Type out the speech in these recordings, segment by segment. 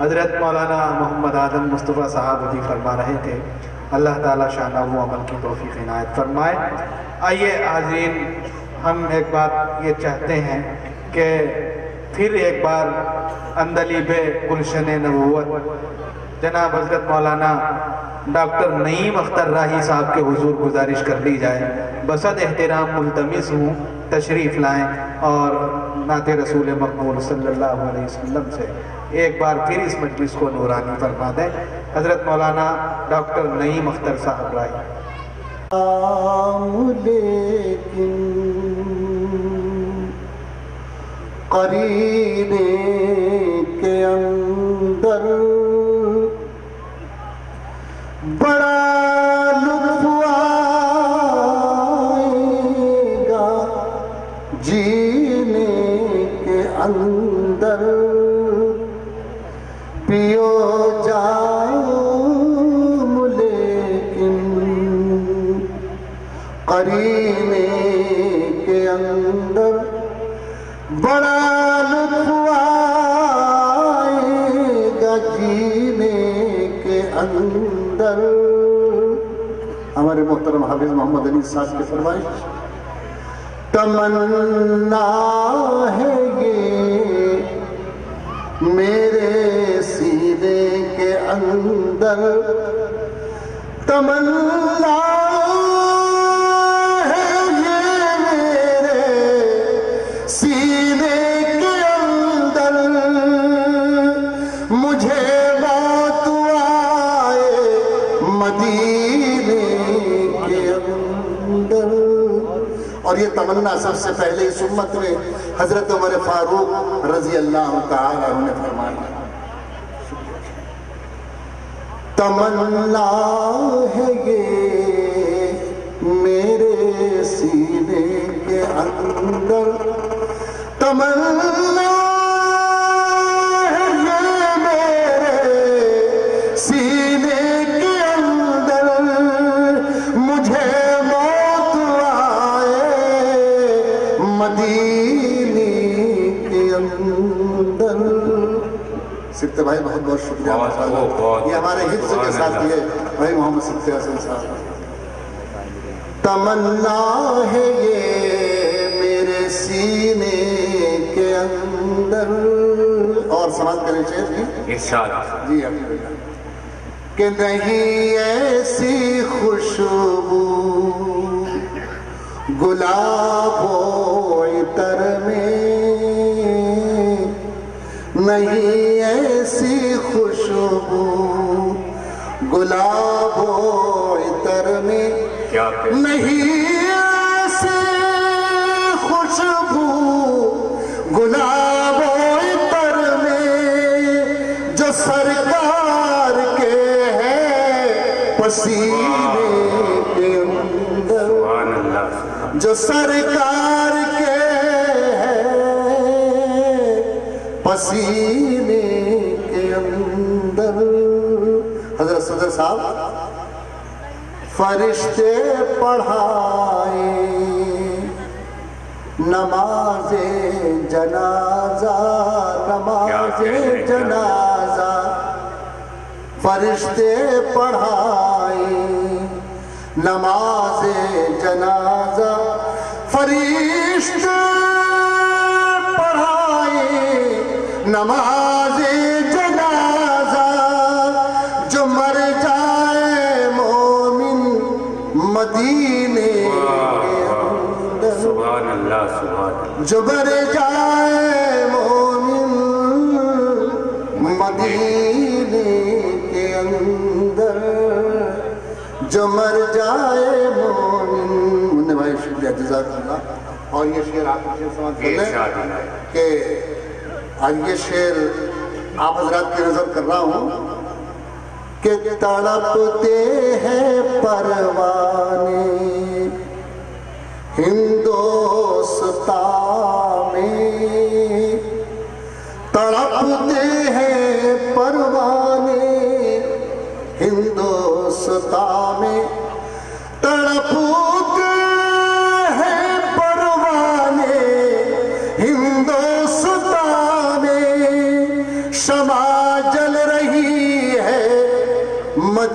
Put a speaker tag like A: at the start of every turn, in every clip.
A: حضرت مولانا محمد آدم مصطفیٰ صاحب ابھی فرما رہے تھے۔ اللہ تعالیٰ شانہ و عمل کی توفیق عنایت فرمائے۔ آئیے حاضرین ہم ایک بات یہ چاہتے ہیں کہ پھر ایک بار اندلیب گلشن نبوت۔ جناب حضرت مولانا ڈاکٹر نعیم اختر راہی صاحب کے حضور گزارش کر لی جائے۔ بسد احترام ملتمس ہوں، تشریف لائیں اور نعت رسول مقبول صلی اللہ علیہ وسلم سے۔ ایک بار پھر اس مجلس کو نورانی فرما دیں۔ حضرت مولانا ڈاکٹر نعیم اختر صاحب رائے۔
B: لیکن قرینے کے اندر بڑا کر ہمارے محترم حافظ محمد علی صاحب کی فرمائش، تمنا ہے یہ میرے سینے کے اندر، تمنا یہ تمنا سب سے پہلے اس امت میں حضرت عمر فاروق رضی اللہ تعالیٰ عنہ نے فرمایا۔ تمنا ہے یہ میرے سینے کے اندر۔ تمنا بھائی بہت بہت شکریہ یہ ہمارے حفظ کے ساتھ یہ بھائی محمد سکتے حسن صاحب۔ تمنا ہے یہ میرے سینے کے اندر۔ اور سماعت کریں شیر جی۔
C: ارشاد
B: جی کہ نہیں ایسی خوشبو گلاب و عطر میں نہیں ایسی خوشبو گلاب و عطر میں نہیں ایسی خوشبو گلاب و عطر میں جو سرکار کے ہے پسینے کے اندر جو سرکار پسینے کے اندر۔ حضرت صدر صاحب فرشتے پڑھائے نماز جنازہ نماز جنازہ۔ فرشتے پڑھائے نماز جنازہ۔ فرشتے نماز جنازہ جو مر جائے مومن مدینے کے اندر۔
C: سبحان اللہ سبحان اللہ۔
B: جو مر جائے مومن مدینے کے اندر۔ جو مر جائے مومن بھائی شکریہ جزاک اللہ۔ اور یہ شعر آپ شعر سمجھ لیں کہ آج یہ شعر آپ حضرات کی نظر کر رہا ہوں کہ تڑپتے ہیں پروانے ہندوستان میں۔ تڑپتے ہیں پروانے ہندوستان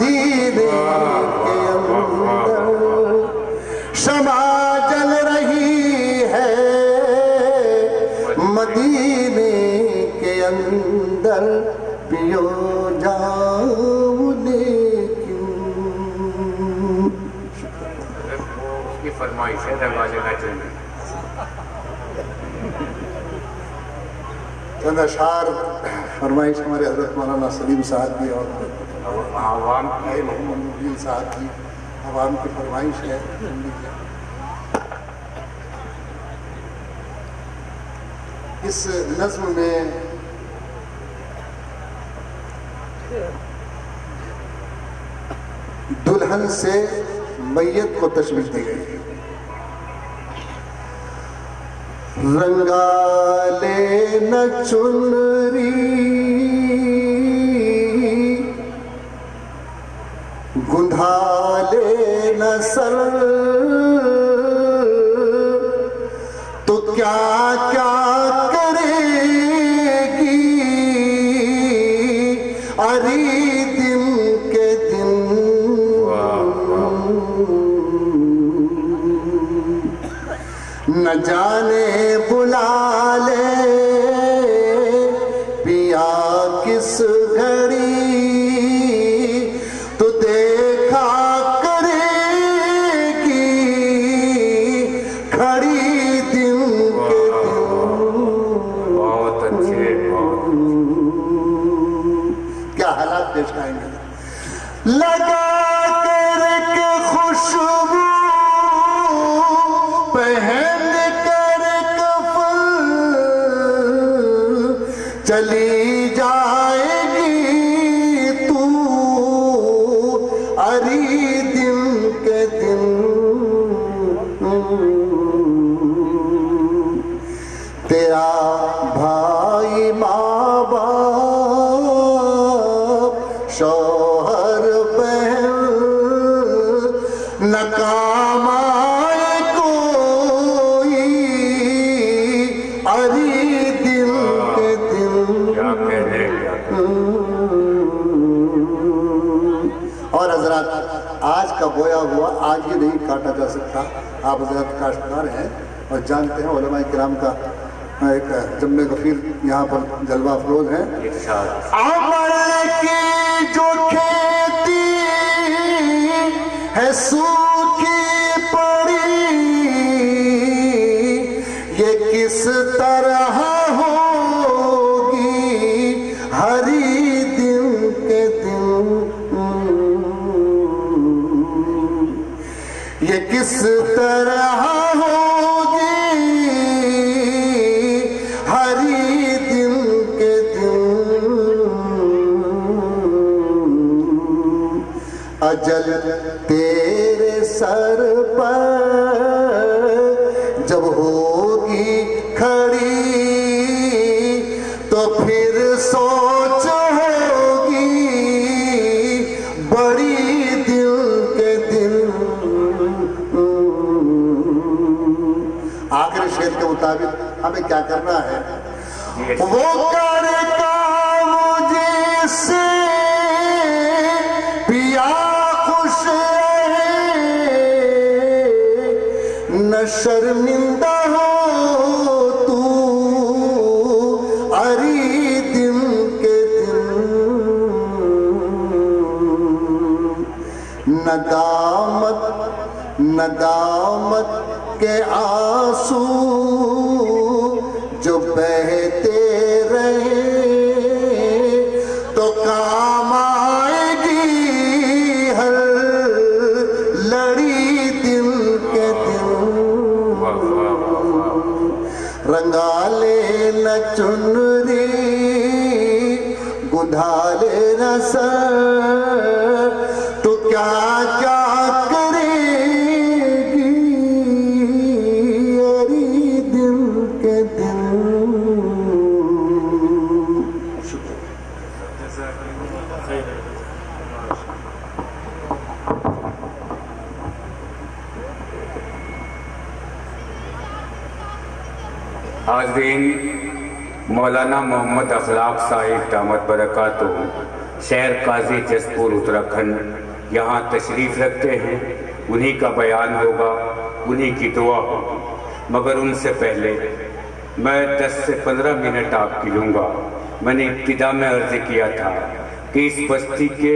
B: مدینے کے اندر جل رہی ہے۔ مدینے کے
C: اندر
B: پیو فرمائش ہے دروازے کا چند فرمائش ہمارے حضرت مولانا سلیم صاحب کی اور عوام کی ہے۔ محمد مبین صاحب کی عوام کی فرمائش ہے اس نظم میں دلہن سے میت کو تشویش دی گئی۔ رنگالے نہ چنری گنڈھال نسل۔ تو کیا کیا کرے گی؟ اری
C: دن
B: کے دن۔ نہ جانے گویا ہوا آج یہ نہیں کاٹا جا سکتا۔ آپ حضرت کاشتکار ہیں اور جانتے ہیں، علماء کرام کا ایک جمع غفیر یہاں پر جلوہ افروز ہیں۔
C: عمر کی جو کھیتی
B: ہے سور ہمیں کیا کرنا ہے؟ وہ کرتا مجھے سے پیا خوش نشر جو بہتے محمد
C: اخلاق صاحب دامت برکاتہ شہر قاضی جسپور اترکھن یہاں تشریف رکھتے ہیں۔ انہی کا بیان ہوگا، انہی کی دعا ہوگا مگر ان سے پہلے میں دس سے پندرہ منٹ آپ کی لوں گا۔ میں نے ابتدا میں عرض کیا تھا کہ اس بستی کے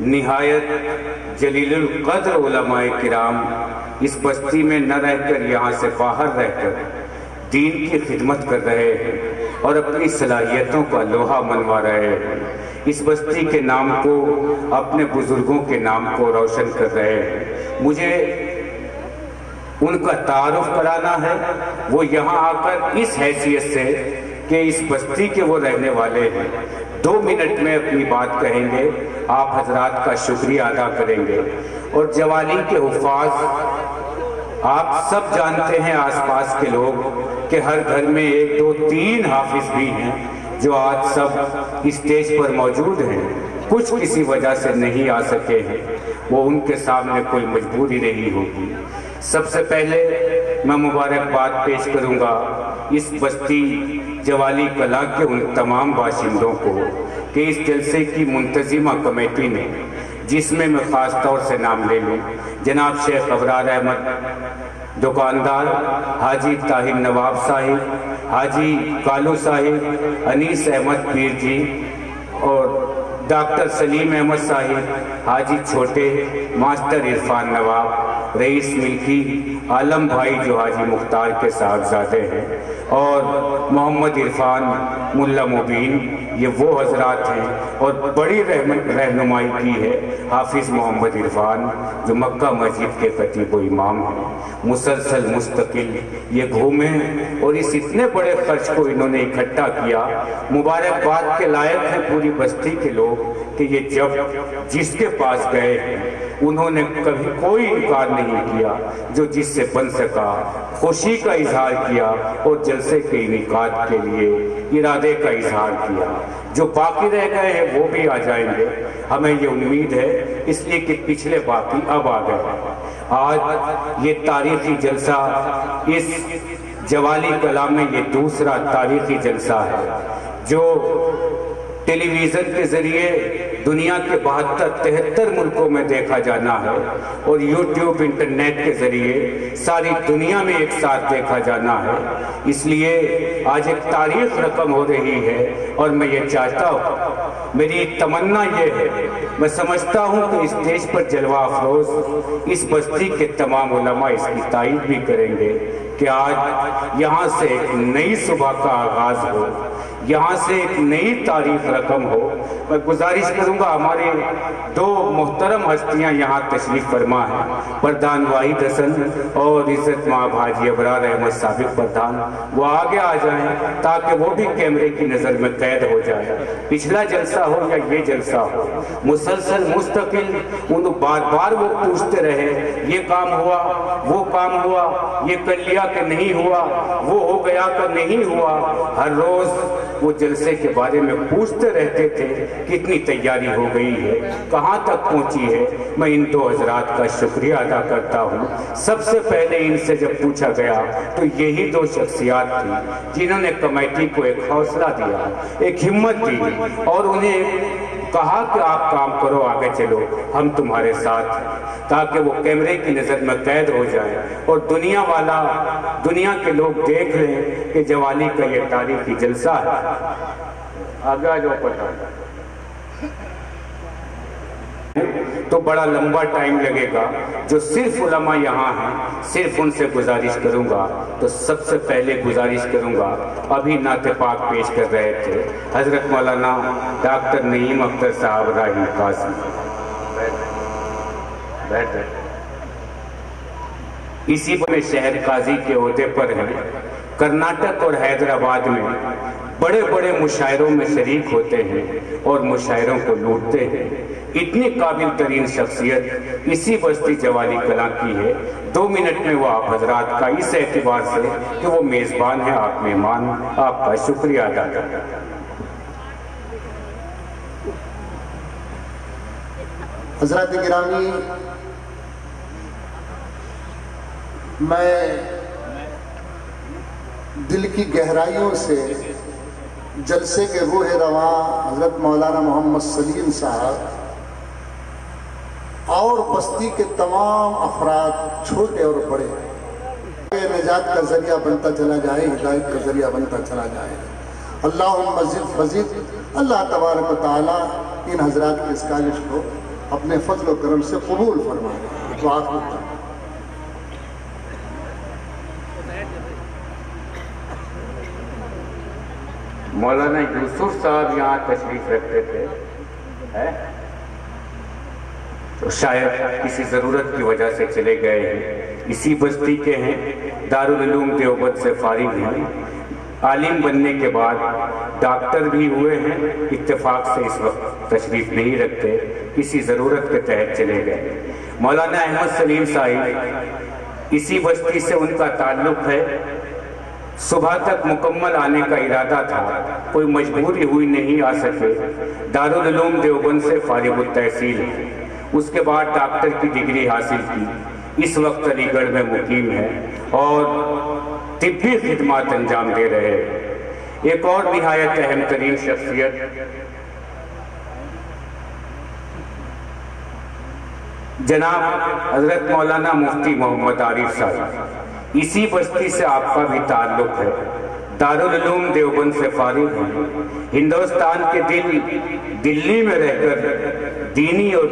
C: نہایت جلیل القدر علماء کرام اس بستی میں نہ رہ کر یہاں سے باہر رہ کر دین کی خدمت کر رہے ہیں۔ اور اپنی صلاحیتوں کا لوہا منوا رہے ہیں۔ اس بستی کے نام کو، اپنے بزرگوں کے نام کو روشن کر رہے ہیں۔ مجھے ان کا تعارف کرانا ہے۔ وہ یہاں آ کر اس حیثیت سے کہ اس بستی کے وہ رہنے والے ہیں۔ دو منٹ میں اپنی بات کہیں گے۔ آپ حضرات کا شکریہ ادا کریں گے۔ اور جوانی کے حفاظ، آپ سب جانتے ہیں آس پاس کے لوگ کہ ہر گھر میں ایک دو تین حافظ بھی ہیں جو آج سب اسٹیج پر موجود ہیں۔ کچھ کسی وجہ سے نہیں آ سکے ہیں۔ وہ ان کے سامنے کوئی مجبوری نہیں ہوگی۔ سب سے پہلے میں مبارکباد پیش کروں گا اس بستی جوالی کلا کے ان تمام باشندوں کو کہ اس جلسے کی منتظمہ کمیٹی نے، جس میں میں خاص طور سے نام لے لوں، جناب شیخ ابرار احمد دکاندار حاجی طاہر نواب صاحب، حاجی کالو صاحب، انیس احمد پیر جی اور ڈاکٹر سلیم احمد صاحب، حاجی چھوٹے ماسٹر عرفان نواب، رئیس ملکی عالم بھائی جو حاجی مختار کے صاحبزادے ہیں اور محمد عرفان، ملا مبین، یہ وہ حضرات ہیں اور بڑی رہنمائی کی ہے حافظ محمد عرفان، جو مکہ مسجد کے خطیب و امام ہیں۔ مسلسل مستقل، یہ گھومیں اور اس اتنے بڑے خرچ کو انہوں نے اکٹھا کیا۔ مبارکباد کے لائق ہیں پوری بستی کے لوگ کہ یہ جب جس کے پاس گئے ہیں انہوں نے کبھی کوئی انکار نہیں کیا جو جس سے بن سکا، خوشی کا اظہار کیا اور جلسے کے انعقاد کے لیے ارادے کا اظہار کیا۔ جو باقی رہ گئے ہیں وہ بھی آ جائیں گے۔ ہمیں یہ امید ہے، اس لیے کہ پچھلے باقی اب آ گئے آج یہ تاریخی جلسہ، اس جوالی کلام میں یہ دوسرا تاریخی جلسہ ہے، جو ٹیلی ویژن کے ذریعے دنیا کے بہتر، تہتر ملکوں میں دیکھا جانا ہے اور یوٹیوب، انٹرنیٹ کے ذریعے ساری دنیا میں ایک ساتھ دیکھا جانا ہے۔ اس لیے آج ایک تاریخ رقم ہو رہی ہے اور میں یہ چاہتا ہوں، میری تمنا یہ ہے، میں سمجھتا ہوں کہ اسٹیج پر جلوہ افروز، اس بستی کے تمام علماء اس کی تائید بھی کریں گے کہ آج یہاں سے ایک نئی صبح کا آغاز ہو۔ یہاں سے ایک نئی تاریخ رقم ہو۔ میں گزارش کروں گا ہمارے دو محترم ہستیاں یہاں تشریف فرما ہیں۔ پردھان واحد حسن اور عزت ماں بھاجی ابرار احمد سابق پردھان۔ وہ آگے آ جائیں تاکہ وہ بھی کیمرے کی نظر میں قید ہو جائے۔ پچھلا جلسہ ہو یا یہ جلسہ ہو، مسلسل مستقل۔ ان بار بار وہ پوچھتے رہے، یہ کام ہوا، وہ کام ہوا، یہ کر لیا کہ نہیں ہوا، وہ ہو گیا کہ نہیں ہوا۔ ہر روز وہ جلسے کے بارے میں پوچھتے رہتے تھے کتنی تیاری ہو گئی ہے، کہاں تک پہنچی ہے؟ میں ان دو حضرات کا شکریہ ادا کرتا ہوں۔ سب سے پہلے ان سے جب پوچھا گیا تو یہی دو شخصیات تھی جنہوں نے کمیٹی کو ایک حوصلہ دیا، ایک ہمت دی اور انہیں کہا کہ آپ کام کرو، آگے چلو، ہم تمہارے ساتھ ہیں، تاکہ وہ کیمرے کی نظر میں قید ہو جائے۔ اور دنیا والا، دنیا کے لوگ دیکھ لیں کہ جوالی کا یہ تاریخی جلسہ ہے۔ آگے جاؤ پتا تو بڑا لمبا ٹائم لگے گا جو صرف علماء یہاں ہیں، صرف ان سے گزارش کروں گا۔ تو سب سے پہلے گزارش کروں گا، ابھی نعت پاک پیش کر رہے تھے۔ حضرت مولانا ڈاکٹر نعیم اختر صاحب، راہی قاسم بیٹھ اسی میں شہر قاضی کے عہدے پر ہیں۔ کرناٹک اور حیدرآباد میں بڑے بڑے مشاعروں میں شریک ہوتے ہیں اور مشاعروں کو لوٹتے ہیں۔ اتنی قابل ترین شخصیت اسی بستی جوالی کلاں کی ہے۔ دو منٹ میں وہ آپ حضرات کا اس اعتبار سے کہ وہ میزبان ہیں، آپ مہمان، آپ کا شکریہ ادا کرتا
B: حضرت گرامی، میں دل کی گہرائیوں سے جلسے کے روح رواں حضرت مولانا محمد سلیم صاحب اور بستی کے تمام افراد چھوٹے اور بڑے نجات کا ذریعہ بنتا چلا جائے، ہدایت کا ذریعہ بنتا چلا جائے۔ اللہ مزید فضید اللہ تبارک و تعالیٰ ان حضرات کے اسکالش کو اپنے فضل و کرم سے قبول فرمائے۔ دعا کرتا ہوں۔
C: مولانا یوسف صاحب یہاں تشریف رکھتے تھے ہے؟ تو شاید کسی ضرورت کی وجہ سے چلے گئے ہیں۔ اسی بستی کے ہیں، دارالعلوم دیوبند سے فارغ ہیں۔ عالم بننے کے بعد ڈاکٹر بھی ہوئے ہیں، اتفاق سے اس وقت تشریف نہیں رکھتے، کسی ضرورت کے تحت چلے گئے۔ مولانا احمد سلیم صاحب، اسی بستی سے ان کا تعلق ہے۔ صبح تک مکمل آنے کا ارادہ تھا، کوئی مجبوری ہوئی نہیں آ سکے۔ دارالعلوم دیوبند سے فارغ التحصیل ہے اس کے بعد ڈاکٹر کی ڈگری حاصل کی۔ اس وقت علی گڑھ میں مقیم ہے اور طبی خدمات انجام دے رہے ہیں۔ ایک اور نہایت اہم ترین شخصیت۔ جناب حضرت مولانا مفتی محمد عارف صاحب، اسی بستی سے آپ کا بھی تعلق ہے۔ دارالعلوم دیوبند سے فارغ ہیں۔ ہندوستان کے دل دلی میں رہ کر دینی اور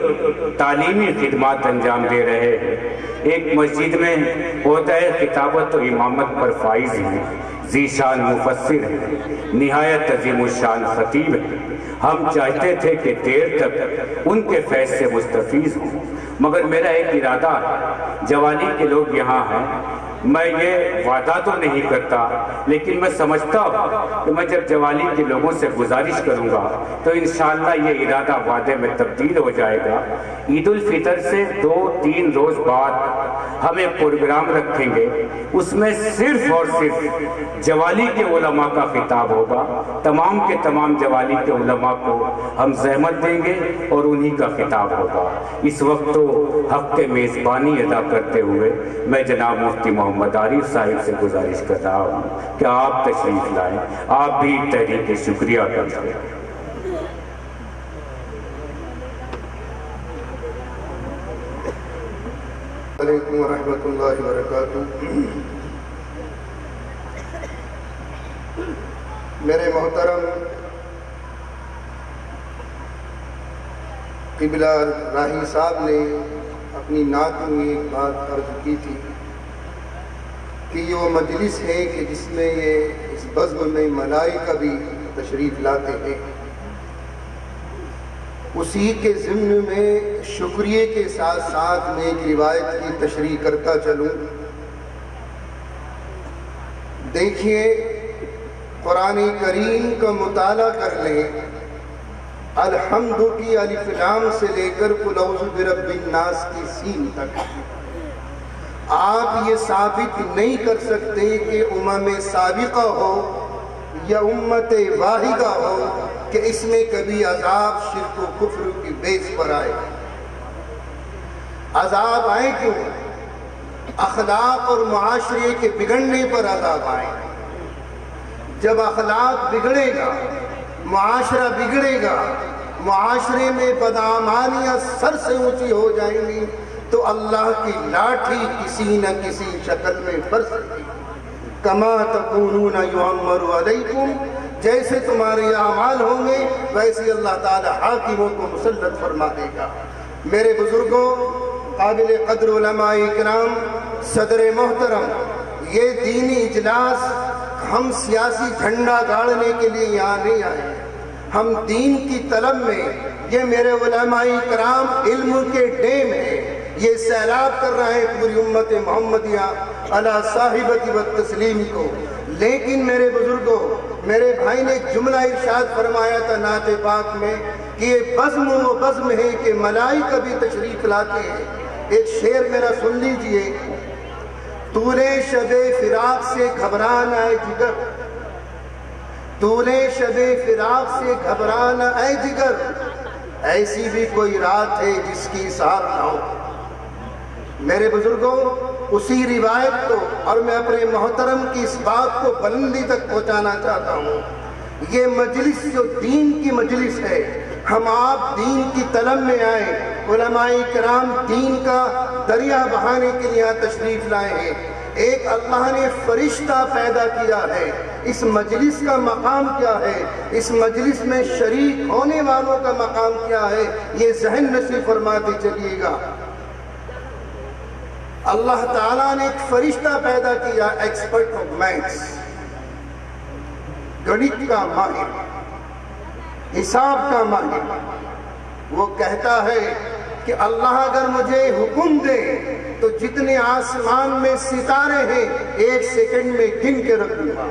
C: تعلیمی خدمات انجام دے رہے ہیں۔ ایک مسجد میں ہوتا ہے کتابت و امامت پر فائز ہیں ذیشان مفسر ہیں نہایت عظیم الشان خطیب ہیں ہم چاہتے تھے کہ دیر تک ان کے فیض سے مستفیض ہوں۔ مگر میرا ایک ارادہ ہے۔ جوانی کے لوگ یہاں ہیں۔ میں یہ وعدہ تو نہیں کرتا، لیکن میں سمجھتا ہوں کہ میں جب جوالی کے لوگوں سے گزارش کروں گا تو انشاءاللہ یہ ارادہ وعدے میں تبدیل ہو جائے گا۔ عید الفطر سے دو تین روز بعد ہم ایک پروگرام رکھیں گے، اس میں صرف اور صرف جوالی کے علماء کا خطاب ہوگا۔ تمام کے تمام جوالی کے علماء کو ہم زحمت دیں گے اور انہی کا خطاب ہوگا۔ اس وقت تو حق میزبانی ادا کرتے ہوئے میں جناب مفتی محمد عارف صاحب سے گزارش کر رہا ہوں کہ آپ تشریف لائیں۔ آپ بھی تحریک شکریہ کرتے ہیں
D: علیکم ورحمۃ اللہ وبرکاتہ۔ میرے محترم قبلہ راہی صاحب نے اپنی نعت میں ایک بات عرض کی تھی۔ کہ یہ وہ مجلس ہے کہ جس میں یہ اس بزم میں ملائکہ بھی تشریف لاتے ہیں۔ اسی کے ضمن میں شکریہ کے ساتھ ساتھ میں ایک روایت کی تشریح کرتا چلوں۔ دیکھیے، قرآن کریم کا مطالعہ کر لیں۔ الحمد کی الف لام سے لے کر قلوز برب الناس کی سین تک۔ آپ یہ ثابت نہیں کر سکتے کہ امم سابقہ ہو یا امت واحدہ ہو کہ اس میں کبھی عذاب، شرک و کفر کی بیس پر آئے۔ عذاب آئے کیوں؟ اخلاق اور معاشرے کے بگڑنے پر عذاب آئے جب اخلاق بگڑے گا، معاشرہ بگڑے گا، معاشرے میں بدامانیاں سر سے اونچی ہو جائیں گی۔ تو اللہ کی لاٹھی کسی نہ کسی شکل میں برس گی کما تکونون یعمر علیکم، جیسے تمہارے اعمال ہوں گے، ویسے اللہ تعالی حاکموں کو مسلط فرما دے گا۔ میرے بزرگوں، قابل قدر علماء اکرام صدر محترم، یہ دینی اجلاس ہم سیاسی جھنڈا گاڑنے کے لیے یہاں نہیں آئے ہم دین کی طلب میں یہ میرے علماء کرام علم کے ڈیم ہیں۔ یہ سیلاب کر رہے ہیں پوری امت محمدیہ علی صاحبتی و تسلیم کو۔ لیکن میرے بزرگوں، میرے بھائی نے جملہ ارشاد فرمایا تھا نعت پاک میں کہ یہ بزم و بزم ہے کہ ملائکہ بھی تشریف لاتے ہیں۔ ایک شعر میرا سن لیجیے۔ تولے شب فراق سے گھبرانا اے جگر۔ تولے شب فراق سے گھبرانا اے جگر۔ ایسی بھی کوئی رات ہے جس کی سار نہ ہو میرے بزرگوں، اسی روایت کو اور میں اپنے محترم کی اس بات کو بلندی تک پہنچانا چاہتا ہوں۔ یہ مجلس جو دین کی مجلس ہے، ہم آپ دین کی طلب میں آئے، علماء کرام دین کا دریا بہانے کے لیے تشریف لائے ہیں۔ ایک اللہ نے فرشتہ پیدا کیا ہے۔ اس مجلس کا مقام کیا ہے؟ اس مجلس میں شریک ہونے والوں کا مقام کیا ہے؟ یہ ذہن نصیب فرماتے چلیے گا۔ اللہ تعالیٰ نے ایک فرشتہ پیدا کیا ایکسپرٹ آف میتھس گنت کا ماہر حساب کا ماہر وہ کہتا ہے کہ اللہ اگر مجھے حکم دے تو جتنے آسمان میں ستارے ہیں، ایک سیکنڈ میں گن کے رکھ دوں گا۔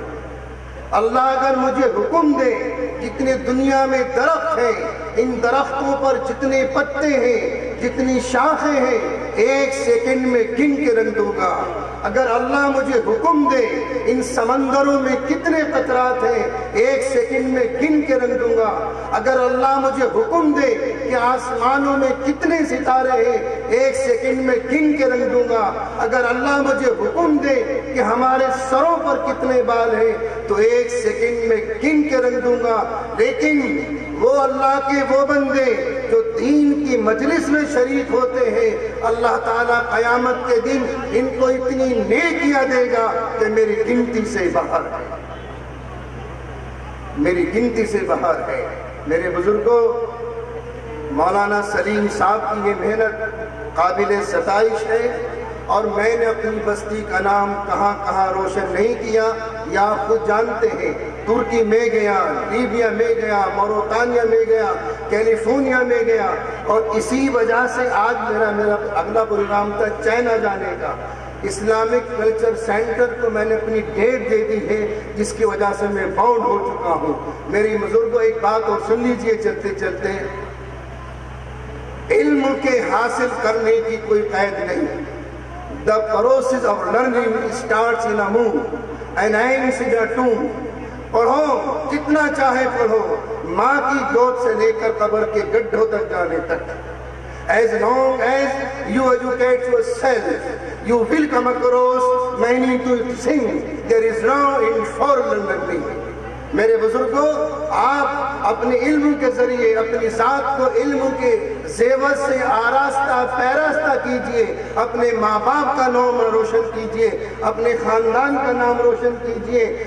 D: اللہ اگر مجھے حکم دے جتنے دنیا میں درخت ہیں، ان درختوں پر جتنے پتے ہیں، جتنی شاخیں ہیں ایک سیکنڈ میں گن کے رنگ دوں گا۔ اگر اللہ مجھے حکم دے ان سمندروں میں کتنے قطرات ہیں، ایک سیکنڈ میں گن کے رنگ دوں گا۔ اگر اللہ مجھے حکم دے کہ آسمانوں میں کتنے ستارے ہیں، ایک سیکنڈ میں گن کے رنگ دوں گا۔ اگر اللہ مجھے حکم دے کہ ہمارے سروں پر کتنے بال ہیں، تو ایک سیکنڈ میں گن کے رنگ دوں گا۔ لیکن وہ اللہ کے وہ بندے جو دین کی مجلس میں شریک ہوتے ہیں، اللہ تعالیٰ قیامت کے دن ان کو اتنی نیکیاں دے گا کہ میری گنتی سے باہر ہے۔ میری گنتی سے باہر ہے۔ میرے بزرگوں، مولانا سلیم صاحب کی یہ محنت قابل ستائش ہے اور میں نے اپنی بستی کا نام کہاں کہاں روشن نہیں کیا، یا خود جانتے ہیں ترکی میں گیا، لیبیا میں گیا موروتانیہ میں گیا، کیلیفورنیا میں گیا اور اسی وجہ سے آج میرا میرا اگلا پروگرام تھا چائنا جانے کا۔ اسلامک کلچر سینٹر کو میں نے اپنی ڈیٹ دے دی ہے، جس کی وجہ سے میں باؤنڈ ہو چکا ہوں۔ میری بزرگوں، ایک بات اور سن لیجیے چلتے چلتے۔ علم کے حاصل کرنے کی کوئی قید نہیں۔ The process of learning starts in a moon and ends in a tomb. پڑھو جتنا چاہے پڑھو ماں کی گود سے لے کر قبر کے گڈھوں تک جانے تک۔ As long as you educate yourself, you will come across many to sing. There is no informal میرے بزرگوں آپ اپنے علم کے ذریعے اپنی ذات کو علم کے زیور سے آراستہ پیراستہ کیجیے۔ اپنے ماں باپ کا نام روشن کیجیے اپنے خاندان کا نام روشن کیجیے۔